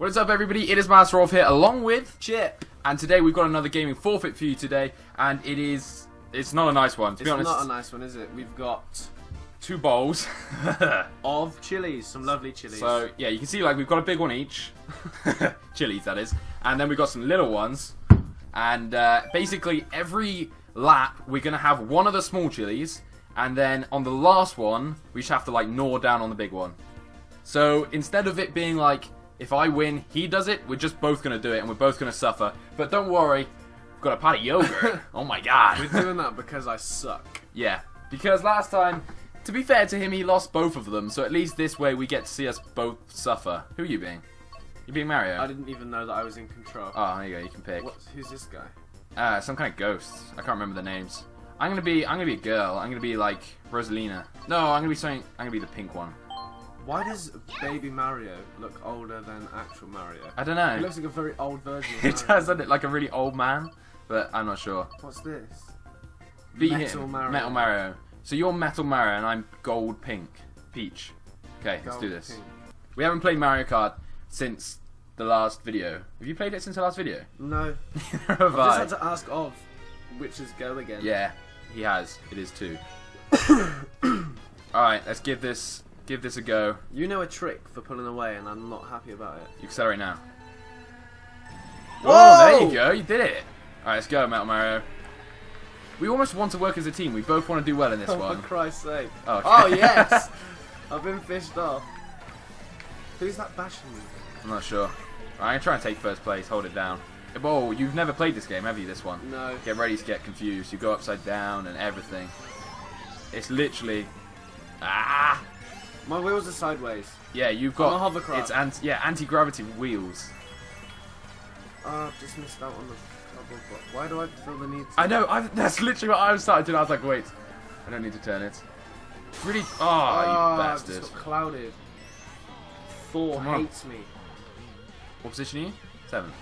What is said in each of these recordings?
What is up, everybody? It is MasterOv here, along with Chip. and today we've got another gaming forfeit for you today, and it is it's not a nice one to It's be honest. It's not a nice one, is it? We've got two bowls. of chilies, some lovely chilies. so yeah, you can see like we've got a big one each, chilies that is, and then we've got some little ones, and uh, basically every lap we're gonna have one of the small chilies, and then on the last one we just have to like gnaw down on the big one. So instead of it being like if I win, he does it, we're just both gonna do it, and we're both gonna suffer. But don't worry, we've got a pot of yogurt. oh my god. we're doing that because I suck. Yeah, because last time, to be fair to him, he lost both of them. So at least this way we get to see us both suffer. Who are you being? You being Mario? I didn't even know that I was in control. Oh, there you go. You can pick. What? Who's this guy? Uh, some kind of ghost. I can't remember the names. I'm gonna be. I'm gonna be a girl. I'm gonna be like Rosalina. No, I'm gonna be something. I'm gonna be the pink one. Why does baby Mario look older than actual Mario? I don't know. He looks like a very old version of It does, doesn't it? Like a really old man. But I'm not sure. What's this? Beat Metal him. Mario. Metal Mario. So you're Metal Mario and I'm Gold Pink. Peach. Okay, let's do this. pink. We haven't played Mario Kart since the last video. Have you played it since the last video? No. Have I I. just had to ask of which is go again. Yeah, he has. It is too. Alright, let's give this give this a go. You know a trick for pulling away, and I'm not happy about it. You accelerate now. Whoa! Oh, there you go. You did it. Alright, let's go, Metal Mario. We almost want to work as a team. We both want to do well in this Oh, one. for Christ's sake. Oh, okay. Oh, yes! I've been fished off. Who's that bashing me? I'm not sure. Alright, I'm gonna try and take first place. Hold it down. Oh, you've never played this game, have you? This one. No. Get ready to get confused. You go upside down and everything. It's literally. Ah! My wheels are sideways. Yeah, you've I'm got. a hovercraft. It's anti, yeah, anti-gravity wheels. Oh, I've just missed out on the couple. But why do I feel the need to? I know. I, that's literally what I was starting to do. I was like, wait, I don't need to turn it. Really? Oh, Ah, you I've bastard! just got clouded. Thor Come on. hates me. What position are you? Seven.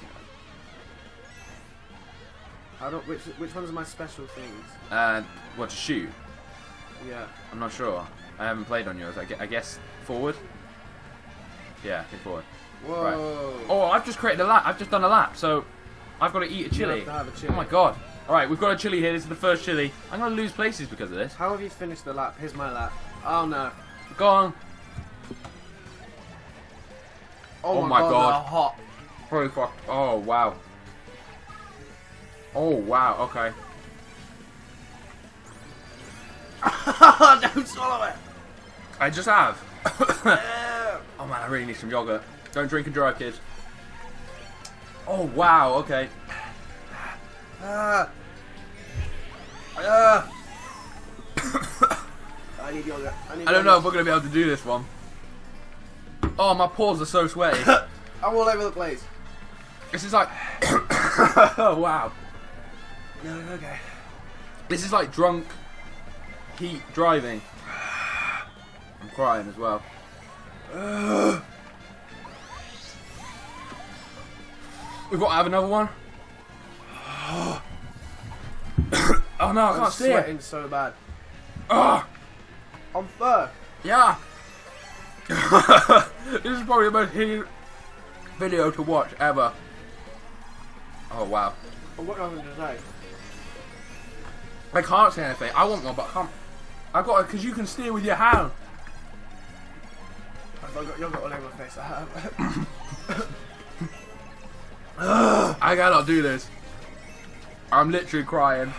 I don't. Which which one's are my special things? Uh, what to shoot? Yeah. I'm not sure. I haven't played on yours. I, gue- I guess forward. Yeah, I think forward. Whoa. Oh, I've just created a lap. I've just done a lap, so I've got to eat a chili. have have a chili. Oh my god. Alright, we've got a chili here. This is the first chili. I'm going to lose places because of this. How have you finished the lap? Here's my lap. Oh no. Go on. Oh, Oh my God. they're hot. Holy fuck. Oh, wow. Oh, wow. Okay. Don't swallow it. I just have. Oh man, I really need some yogurt. Don't drink and drive, kid. Oh, wow. Okay. Ah. Ah. I need yogurt. I, need I don't know if we're going to be able to do this one. Oh, my paws are so sweaty. I'm all over the place. this is like... oh, wow. No, okay. This is like drunk heat driving. I'm crying as well. We've got to have another one. oh no, I I'm can't see it. sweating so bad. Oh, I'm fur. yeah. this is probably the most heated video to watch ever. Oh wow. I've got nothing to say. I can't say anything. I want one, but I can't. I got it because you can steer with your hand. I've got yogurt all over my face. I have. I cannot do this. I'm literally crying.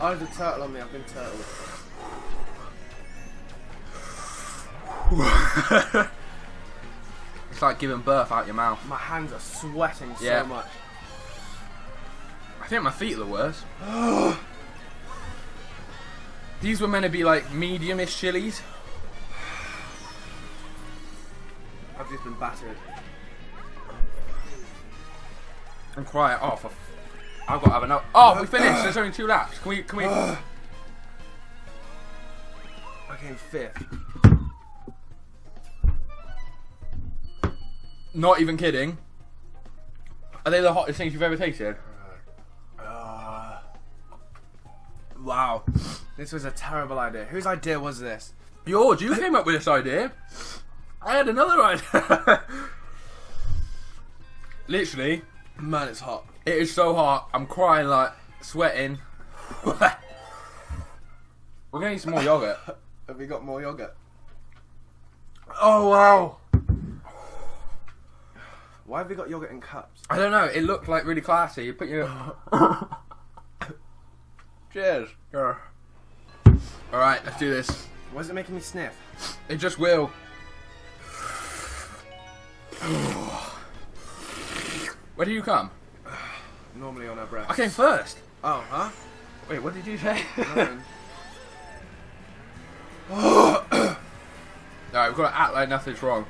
I have a turtle on me. I've been turtled. it's like giving birth out your mouth. My hands are sweating Yeah. so much. I think my feet are the worst. These were meant to be like medium-ish chilies. I've just been battered. I'm crying. Oh, for f- I've got to have another. Oh, we finished. There's only two laps. Can we? Can we? I came fifth. Not even kidding. Are they the hottest things you've ever tasted? Uh, wow. This was a terrible idea. Whose idea was this? Yours. You came up with this idea. I had another idea. Literally, Man, it's hot. it is so hot. I'm crying like sweating. We're gonna need some more yogurt. Have we got more yogurt? Oh wow! Why have we got yogurt in cups? I don't know. It looked like really classy. You put your cheers. All right, let's do this. Why is it making me sniff? It just will. Where do you come? Normally on our breath. I came first. Oh, huh? Wait, what did you say? Alright, we've got to act like nothing's wrong.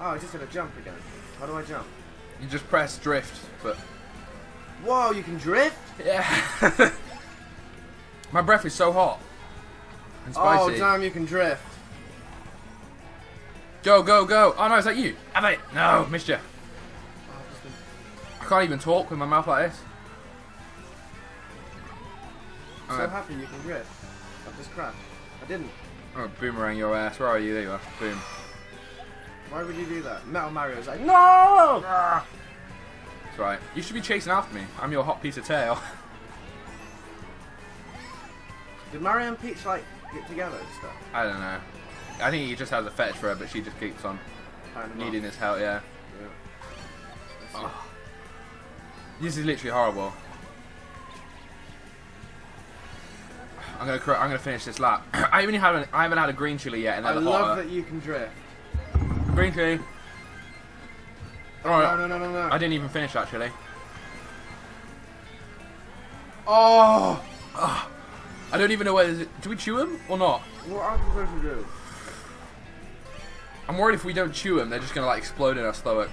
oh, I just did a jump again. How do I jump? You just press drift, but Whoa, you can drift? yeah. My breath is so hot and Oh, spicy. damn, you can drift. go, go, go! Oh no, is that you? Have it? No, missed you. I can't even talk with my mouth like this. So Alright. happy you can drift. I've just crashed. I didn't. Oh, boomerang your ass. Where are you? There you are. Boom. Why would you do that? Metal Mario's like, no! That's right. You should be chasing after me. I'm your hot piece of tail. Did Mario and Peach like get together and stuff? I don't know. I think he just has a fetish for her, but she just keeps on needing his help. Yeah. Yeah. Oh. This is literally horrible. I'm gonna I'm gonna finish this lap. I haven't I haven't had a green chili yet, and I love hotter. that you can drift. Green chili. Oh, Alright. no, no, no, no, no. I didn't even finish that chili. Oh! I don't even know whether do we chew them or not. What are we supposed to do? I'm worried if we don't chew them, they're just gonna like explode in our stomach.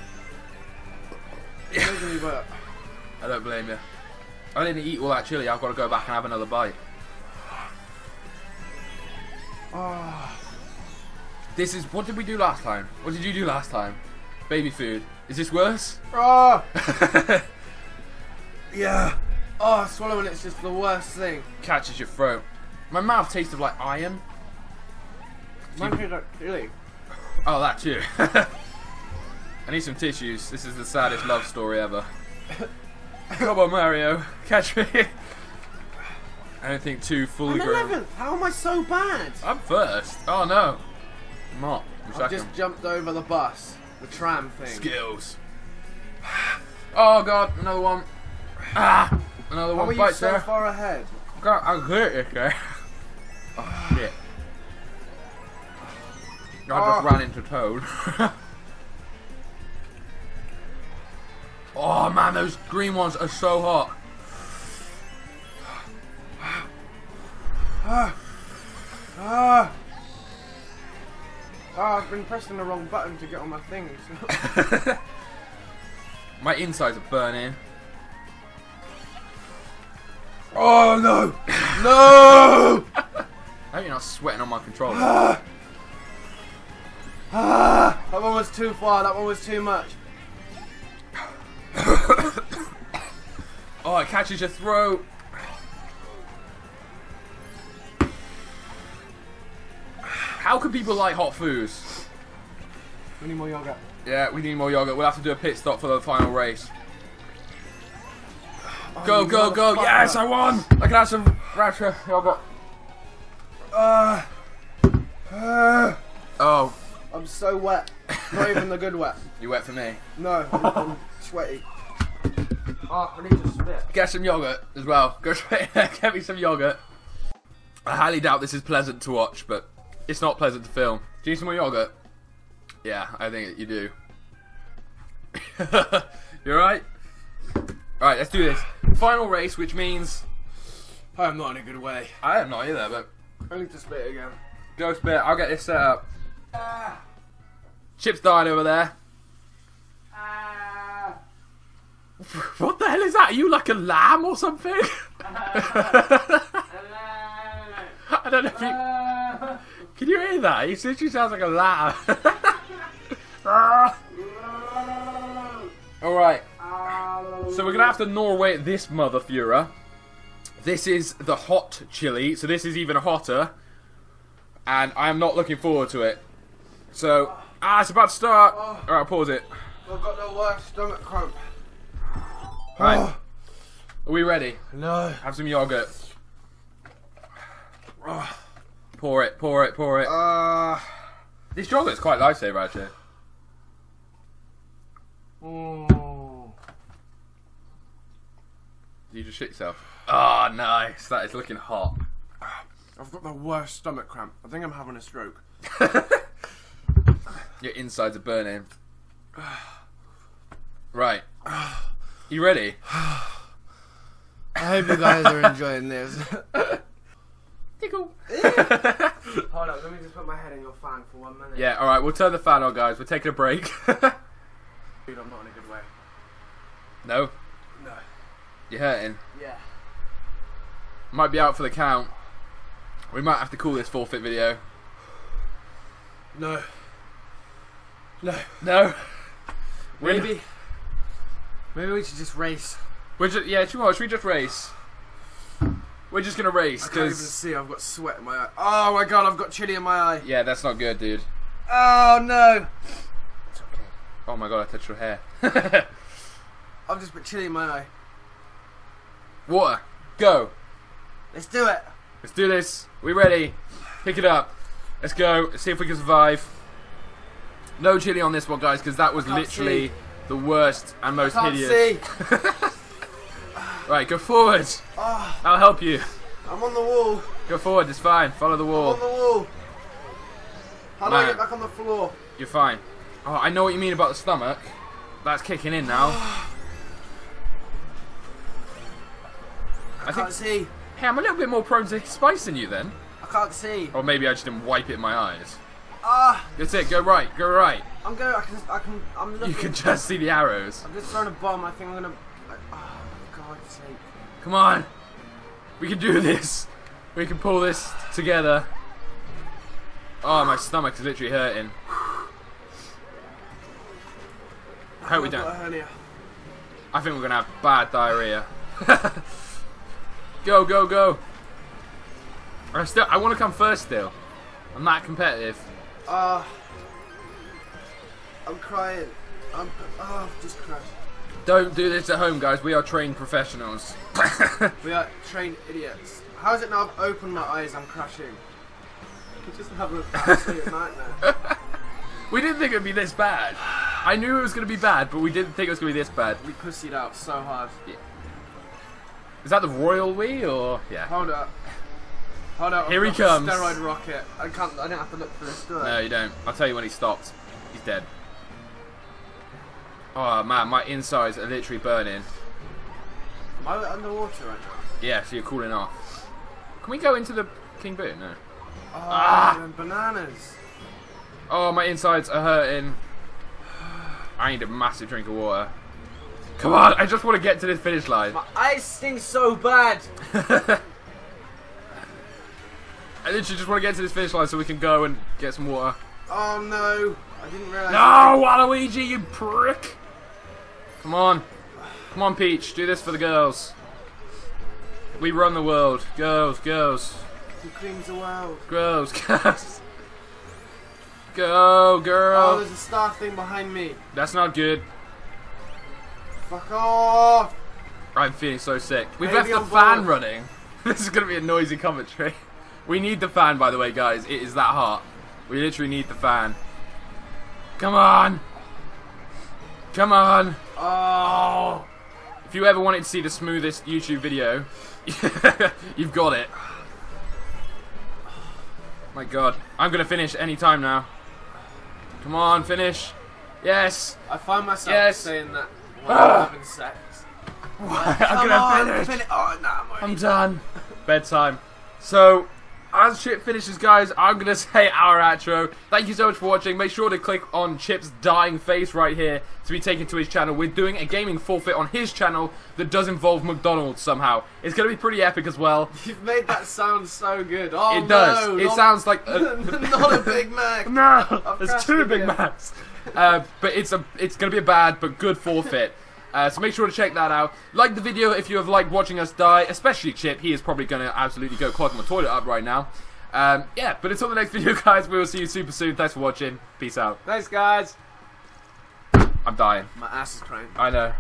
I don't blame you. I didn't eat all that chili. I've got to go back and have another bite. Oh. This is what did we do last time? What did you do last time? Baby food. Is this worse? Oh! Yeah. Oh, swallowing it's just the worst thing. Catches your throat. My mouth tasted like iron. Mine tastes like chili. Oh, that too. I need some tissues. This is the saddest love story ever. Come on, Mario. Catch me. I don't think two fully I'm grown. 11th. How am I so bad? I'm first. Oh no. I'm not. I'm I've just jumped over the bus. The tram thing. Skills. Oh god, another one. Ah, another How one bites so there. far ahead? God, I'm good at this guy. Oh shit. I Oh. just ran into Toad. oh man, those green ones are so hot. Ah! Ah! Ah, I've been pressing the wrong button to get on my things. My insides are burning. Oh no! No! I hope you're not sweating on my controller. Ah! Ah! That one was too far. That one was too much. oh, it catches your throat. How can people like hot foods? We need more yogurt. Yeah, we need more yogurt. We'll have to do a pit stop for the final race. Oh, Go, go, go! Yes, I won! I can have some Rapture yogurt. Ah! Ah! Oh, I'm so wet. Not even the good wet. you wet for me. No, I'm, I'm sweaty. Oh, I need to spit. Get some yogurt as well. Go straight there, get me some yogurt. I highly doubt this is pleasant to watch, but it's not pleasant to film. Do you need some more yogurt? Yeah, I think you do. you alright? Alright, let's do this. Final race, which means. I'm not in a good way. I am not either, but. I need to spit again. Go spit, I'll get this set up. Chip's died over there. What the hell is that? Are you like a lamb or something? I don't know if you. Can you hear that? He literally sounds like a lamb. Alright, so we're gonna have to Norway this mother Fura. This is the hot chili, so this is even hotter. And I am not looking forward to it. So, ah, it's about to start. Alright, I'll pause it. I've got the worst stomach cramp. Right. Oh, Are we ready? no. Have some yogurt. Pour it, pour it, pour it. Uh, This yogurt's quite lifesaver, actually. mm. You just shit yourself. Ah, nice. That is looking hot. I've got the worst stomach cramp. I think I'm having a stroke. Your insides are burning. Right. You ready? I hope you guys are enjoying this. Tickle. Hold up, let me just put my head in your fan for one minute. yeah, alright, we'll turn the fan on, guys. We're taking a break. Dude, I'm not in a good way. no? You're hurting. Yeah. Might be out for the count. We might have to call this forfeit video. No. No. No? We're- Maybe. Maybe we should just race. We're just, yeah, know what? Should we just race? We're just gonna race, I can't even see. I've got sweat in my eye. Oh my god, I've got chili in my eye. Yeah, that's not good, dude. Oh no. It's okay. Oh my god, I touched your hair. I've just put chili in my eye. Water. Go. Let's do it. Let's do this. We ready? Pick it up. Let's go. Let's see if we can survive. No chili on this one, guys, because that was literally see. the worst and most Can't hideous. see. Right, go forward. Oh, I'll help you. I'm on the wall. Go forward. It's fine. Follow the I'm wall. on the wall. How do I get back on the floor? You're fine. Oh, I know what you mean about the stomach. That's kicking in now. I, I think. can't see. Hey, I'm a little bit more prone to spice than you then. I can't see. Or maybe I just didn't wipe it in my eyes. Ah, That's it. Go right. Go right. I'm going. I can. I can. I'm looking. You can just see the arrows. I'm just throwing a bomb. I think I'm gonna. Oh, God's sake. Come on. We can do this. We can pull this together. Oh, my stomach is literally hurting. I hope we I've got a don't. I think we're gonna have bad diarrhea. go, go, go. I still, I want to come first. Still, I'm that competitive. Ah. I'm crying. I'm. Oh, I've just crashed. Don't do this at home, guys. We are trained professionals. We are trained idiots. How is it now? I've opened my eyes. I'm crashing. I'm just an absolute nightmare. we didn't think it'd be this bad. I knew it was gonna be bad, but we didn't think it was gonna be this bad. We pussied out so hard. Is that the royal we or yeah? Hold up. Hold up. I've Here he got the comes. Steroid rocket. I can't. I don't have to look for this, do I? No, you don't. I'll tell you when he stops. He's dead. Oh man, my insides are literally burning. Am I underwater right now? Yeah, so you're cooling off. Can we go into the King Boot? No. Oh, Ah. bananas. Oh, my insides are hurting. I need a massive drink of water. Come on, I just want to get to this finish line. My eyes sting so bad. I literally just want to get to this finish line so we can go and get some water. Oh no! I didn't realize. No, Waluigi, you prick! Come on. Come on, Peach, do this for the girls. We run the world. Girls, girls. Who cleans the world? Girls, girls. Go, Oh, there's a star thing behind me. That's not good. Fuck off! I'm feeling so sick. We've Baby left the fan board. running. This is going to be a noisy commentary. We need the fan, by the way, guys. It is that hot. We literally need the fan. Come on. Come on. Oh! If you ever wanted to see the smoothest YouTube video, you've got it. My god. I'm going to finish any time now. Come on, finish. Yes. I find myself Yes. saying that when. I'm having sex. I'm Come going on, to finish. finish. Oh no, I'm I'm done. Bedtime. So, as shit finishes, guys, I'm gonna say our outro. Thank you so much for watching. Make sure to click on Chip's dying face right here to be taken to his channel. We're doing a gaming forfeit on his channel that does involve McDonald's somehow. It's gonna be pretty epic as well. You've made that sound so good. Oh it does. No, it not, sounds like a, not a Big Mac. no. There's crashed two Big video. Macs. Uh, but it's a it's gonna be a bad but good forfeit. Uh, so make sure to check that out. Like the video if you have liked watching us die, especially Chip. He is probably going to absolutely go clog my toilet up right now. Um, yeah, but until the next video, guys, we will see you super soon. Thanks for watching. Peace out. Thanks, guys. I'm dying. My ass is crying. I know.